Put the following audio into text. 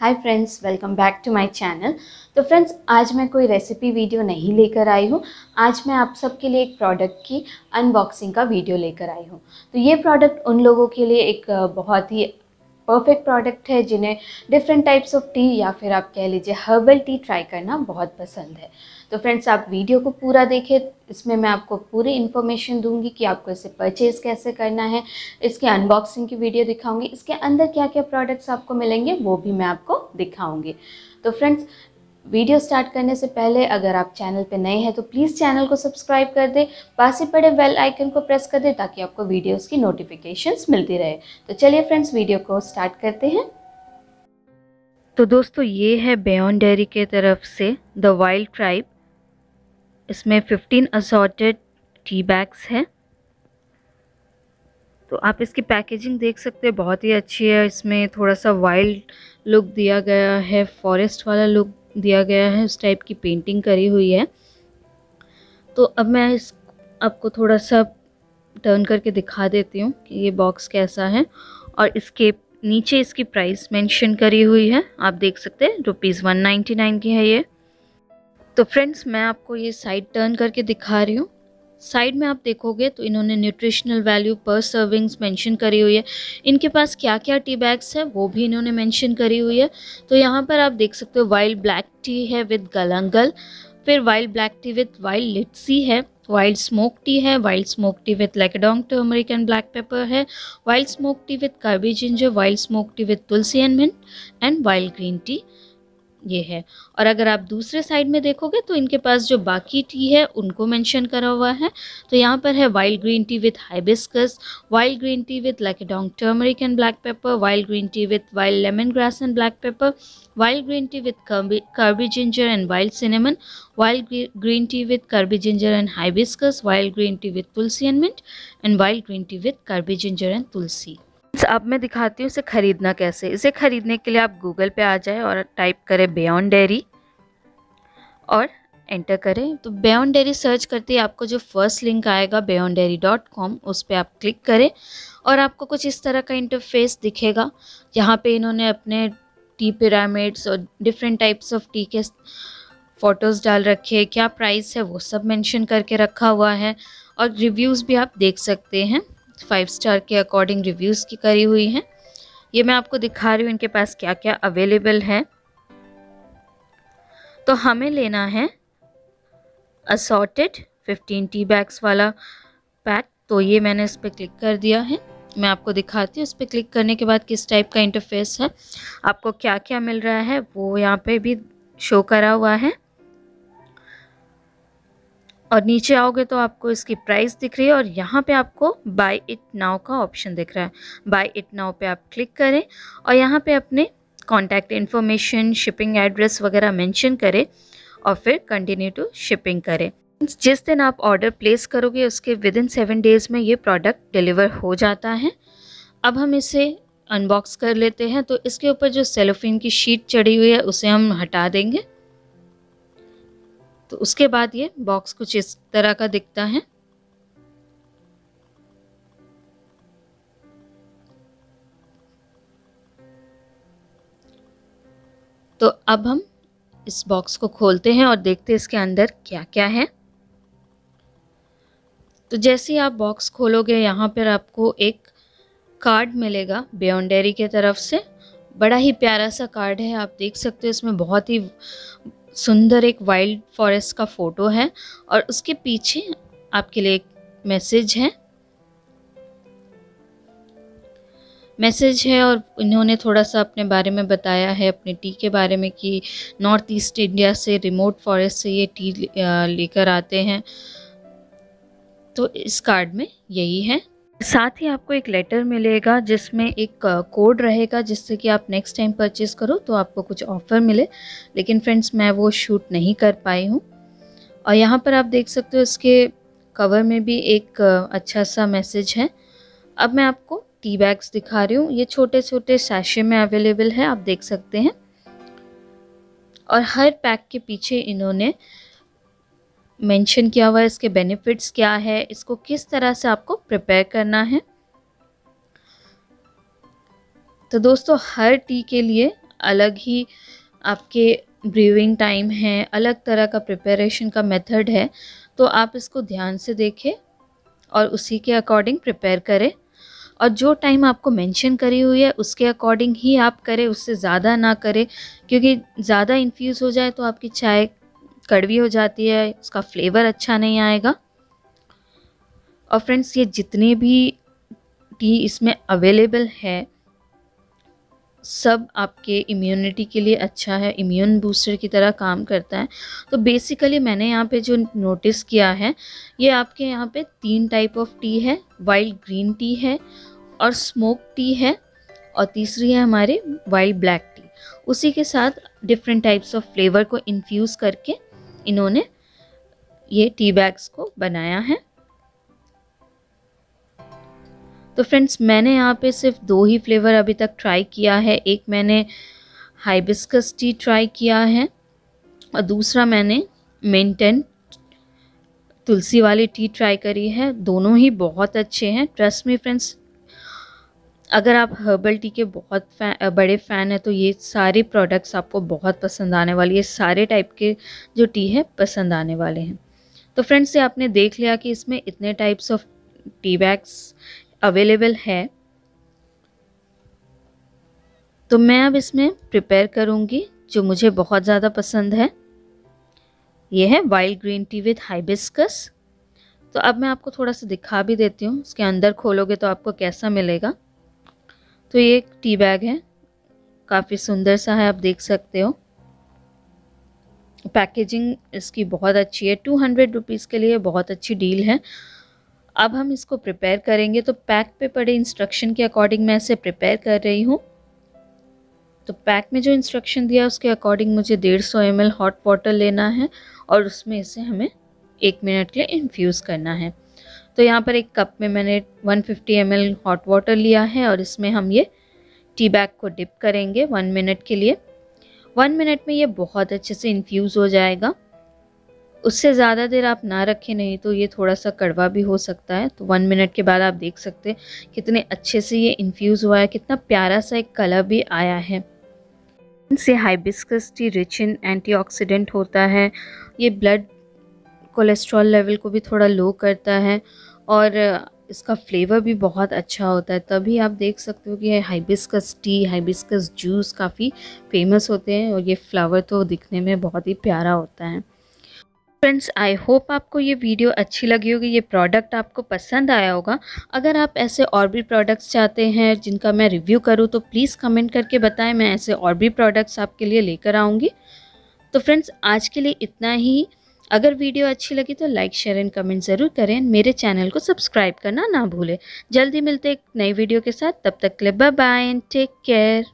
Hi friends welcome back to my channel तो friends आज मैं कोई रेसिपी वीडियो नहीं लेकर आई हूँ। आज मैं आप सबके लिए एक प्रोडक्ट की अनबॉक्सिंग का वीडियो लेकर आई हूँ। तो ये प्रोडक्ट उन लोगों के लिए एक बहुत ही परफेक्ट प्रोडक्ट है, जिन्हें डिफरेंट टाइप्स ऑफ़ टी या फिर आप कह लीजिए हर्बल टी ट्राई करना बहुत पसंद है। तो फ्रेंड्स आप वीडियो को पूरा देखें। इसमें मैं आपको पूरी इन्फॉर्मेशन दूँगी कि आपको इसे परचेज़ कैसे करना है। इसके अनबॉक्सिंग की वीडियो दिखाऊँगी। इसके अंदर क्या क्या प्रोडक्ट्स आपको मिलेंगे, वो भी मैं आपको दिखाऊँगी। तो फ्रेंड्स वीडियो स्टार्ट करने से पहले अगर आप चैनल पे नए हैं तो प्लीज़ चैनल को सब्सक्राइब कर दें, पास ही पड़े बेल आइकन को प्रेस कर दें, ताकि आपको वीडियोस की नोटिफिकेशंस मिलती रहे। तो चलिए फ्रेंड्स, वीडियो को स्टार्ट करते हैं। तो दोस्तों, ये है बेयॉन्ड डेयरी के तरफ़ से द वाइल्ड ट्राइब। इसमें 15 असॉर्टेड टी बैग्स हैं। तो आप इसकी पैकेजिंग देख सकते हैं, बहुत ही अच्छी है। इसमें थोड़ा सा वाइल्ड लुक दिया गया है, फॉरेस्ट वाला लुक दिया गया है, उस टाइप की पेंटिंग करी हुई है। तो अब मैं इस, आपको थोड़ा सा टर्न करके दिखा देती हूँ कि ये बॉक्स कैसा है। और इसके नीचे इसकी प्राइस मेंशन करी हुई है, आप देख सकते हैं रुपीज़ वन नाइन की है ये। तो फ्रेंड्स मैं आपको ये साइड टर्न करके दिखा रही हूँ। साइड में आप देखोगे तो इन्होंने nutritional value per servings mention करी हुई है। इनके पास क्या क्या टी बैग्स है, वो भी इन्होंने मेंशन करी हुई है। तो यहाँ पर आप देख सकते हो वाइल्ड ब्लैक टी है विद गलंगल फिर wild black tea with wild litsea है वाइल्ड स्मोक टी है wild smoke tea with Lakadong turmeric and black pepper है wild smoke tea with Karbi ginger wild smoke tea with tulsi and and wild green tea ये है। और अगर आप दूसरे side में देखोगे तो इनके पास जो बाकी टी है, उनको मेंशन करा हुआ है। तो यहाँ पर है wild green tea with hibiscus wild green tea with Lakadong turmeric and black pepper wild green tea with wild lemon grass and black pepper wild green tea with Karbi ginger and wild cinnamon wild green tea with Karbi ginger and hibiscus wild green tea with tulsi and mint and wild green tea with Karbi ginger and tulsi अब मैं दिखाती हूँ इसे ख़रीदना कैसे। इसे ख़रीदने के लिए आप गूगल पे आ जाए और टाइप करें बेयॉन्ड डेयरी और एंटर करें। तो बेयॉन्ड डेयरी सर्च करते ही आपको जो फ़र्स्ट लिंक आएगा बेयॉन्ड डेयरी डॉट कॉम उस पर आप क्लिक करें और आपको कुछ इस तरह का इंटरफेस दिखेगा। जहाँ पे इन्होंने अपने टी पिरामिड्स और डिफरेंट टाइप्स ऑफ़ टी के फ़ोटोज़ डाल रखे क्या प्राइस है वो सब मेंशन करके रखा हुआ है और रिव्यूज़ भी आप देख सकते हैं। फाइव स्टार के अकॉर्डिंग रिव्यूज़ की करी हुई हैं। ये मैं आपको दिखा रही हूँ, इनके पास क्या क्या अवेलेबल है। तो हमें लेना है असॉर्टेड 15 टी बैग्स वाला पैक तो ये मैंने इस पर क्लिक कर दिया है। मैं आपको दिखाती हूँ, इस पर क्लिक करने के बाद किस टाइप का इंटरफेस है। आपको क्या क्या मिल रहा है, वो यहाँ पे भी शो करा हुआ है। और नीचे आओगे तो आपको इसकी प्राइस दिख रही है और यहाँ पे आपको बाय इट नाउ का ऑप्शन दिख रहा है। बाय इट नाउ पे आप क्लिक करें और यहाँ पे अपने कॉन्टैक्ट इन्फॉर्मेशन शिपिंग एड्रेस वगैरह मेंशन करें और फिर कंटिन्यू टू शिपिंग करें। जिस दिन आप ऑर्डर प्लेस करोगे, उसके विद इन सेवन डेज़ में ये प्रोडक्ट डिलीवर हो जाता है। अब हम इसे अनबॉक्स कर लेते हैं। तो इसके ऊपर जो सेलोफिन की शीट चढ़ी हुई है, उसे हम हटा देंगे। तो उसके बाद ये बॉक्स कुछ इस तरह का दिखता है। तो अब हम इस बॉक्स को खोलते हैं और देखते हैं इसके अंदर क्या क्या है। तो जैसे ही आप बॉक्स खोलोगे, यहाँ पर आपको एक कार्ड मिलेगा बेयॉन्डेरी के तरफ़ से। बड़ा ही प्यारा सा कार्ड है, आप देख सकते हो, इसमें बहुत ही सुंदर एक वाइल्ड फॉरेस्ट का फ़ोटो है और उसके पीछे आपके लिए एक मैसेज है। मैसेज है और इन्होंने थोड़ा सा अपने बारे में बताया है, अपने टी के बारे में कि नॉर्थ ईस्ट इंडिया से रिमोट फॉरेस्ट से ये टी लेकर आते हैं। तो इस कार्ड में यही है। साथ ही आपको एक लेटर मिलेगा जिसमें एक कोड रहेगा जिससे कि आप नेक्स्ट टाइम परचेज़ करो तो आपको कुछ ऑफ़र मिले। लेकिन फ्रेंड्स मैं वो शूट नहीं कर पाई हूँ। और यहाँ पर आप देख सकते हो इसके कवर में भी एक अच्छा सा मैसेज है। अब मैं आपको टी बैग्स दिखा रही हूँ। ये छोटे छोटे सैशे में अवेलेबल है, आप देख सकते हैं। और हर पैक के पीछे इन्होंने मेंशन किया हुआ है, इसके बेनिफिट्स क्या है, इसको किस तरह से आपको प्रिपेयर करना है। तो दोस्तों, हर टी के लिए अलग ही आपके ब्रीविंग टाइम है, अलग तरह का प्रिपरेशन का मेथड है तो आप इसको ध्यान से देखें और उसी के अकॉर्डिंग प्रिपेयर करें। और जो टाइम आपको मेंशन करी हुई है, उसके अकॉर्डिंग ही आप करें, उससे ज़्यादा ना करें, क्योंकि ज़्यादा इन्फ्यूज़ हो जाए तो आपकी चाय कड़वी हो जाती है, उसका फ्लेवर अच्छा नहीं आएगा। और फ्रेंड्स ये जितने भी टी इसमें अवेलेबल है, सब आपके इम्यूनिटी के लिए अच्छा है इम्यून बूस्टर की तरह काम करता है। तो बेसिकली मैंने यहाँ पे जो नोटिस किया है, ये आपके यहाँ पे तीन टाइप ऑफ़ टी है वाइल्ड ग्रीन टी है और स्मोक टी है और तीसरी है हमारे वाइल्ड ब्लैक टी उसी के साथ डिफरेंट टाइप्स ऑफ़ फ्लेवर को इन्फ्यूज़ करके इन्होंने ये टी बैग्स को बनाया है। तो फ्रेंड्स, मैंने यहाँ पे सिर्फ़ दो ही फ्लेवर अभी तक ट्राई किया है। एक मैंने हाइबिस्कस टी ट्राई किया है और दूसरा मैंने मेंटेन तुलसी वाली टी ट्राई करी है। दोनों ही बहुत अच्छे हैं। ट्रस्ट मी फ्रेंड्स अगर आप हर्बल टी के बहुत फै, बड़े फ़ैन हैं तो ये सारे प्रोडक्ट्स आपको बहुत पसंद आने वाली है सारे टाइप के जो टी है पसंद आने वाले हैं। तो फ्रेंड्स ये आपने देख लिया कि इसमें इतने types of tea bags available है। तो मैं अब इसमें प्रिपेयर करूँगी जो मुझे बहुत ज़्यादा पसंद है। ये है wild green tea with hibiscus तो अब मैं आपको थोड़ा सा दिखा भी देती हूँ उसके अंदर खोलोगे तो आपको कैसा मिलेगा। तो ये एक टी बैग है। काफ़ी सुंदर सा है, आप देख सकते हो। पैकेजिंग इसकी बहुत अच्छी है। टू हंड्रेड रुपीज़ के लिए बहुत अच्छी डील है। अब हम इसको प्रिपेयर करेंगे। तो पैक पे पड़े इंस्ट्रक्शन के अकॉर्डिंग मैं इसे प्रिपेयर कर रही हूँ। तो पैक में जो इंस्ट्रक्शन दिया, उसके अकॉर्डिंग मुझे डेढ़ सौ एम हॉट वाटर लेना है और उसमें इसे हमें एक मिनट के लिए इन्फ्यूज़ करना है। तो यहाँ पर एक कप में मैंने 150 फिफ्टी हॉट वाटर लिया है और इसमें हम ये टी बैग को डिप करेंगे वन मिनट के लिए। वन मिनट में ये बहुत अच्छे से इन्फ्यूज़ हो जाएगा। उससे ज़्यादा देर आप ना रखें, नहीं तो ये थोड़ा सा कड़वा भी हो सकता है। तो वन मिनट के बाद आप देख सकते हैं कितने अच्छे से ये इन्फ्यूज़ हुआ है, कितना प्यारा सा एक कलर भी आया है। इनसे hibiscus tea rich in antioxidant होता है। ये ब्लड कोलेस्ट्रॉल लेवल को भी थोड़ा लो करता है और इसका फ्लेवर भी बहुत अच्छा होता है। तभी आप देख सकते हो कि हाइबिस्कस टी हाइबिस्कस जूस काफ़ी फ़ेमस होते हैं और ये फ्लावर तो दिखने में बहुत ही प्यारा होता है। फ्रेंड्स आई होप आपको ये वीडियो अच्छी लगी होगी, ये प्रोडक्ट आपको पसंद आया होगा। अगर आप ऐसे और भी प्रोडक्ट्स चाहते हैं जिनका मैं रिव्यू करूँ तो प्लीज़ कमेंट करके बताएँ, मैं ऐसे और भी प्रोडक्ट्स आपके लिए लेकर आऊँगी। तो फ्रेंड्स आज के लिए इतना ही। अगर वीडियो अच्छी लगी तो लाइक, शेयर एंड कमेंट ज़रूर करें। मेरे चैनल को सब्सक्राइब करना ना भूलें। जल्दी मिलते एक नई वीडियो के साथ। तब तक के लिए bye bye and take care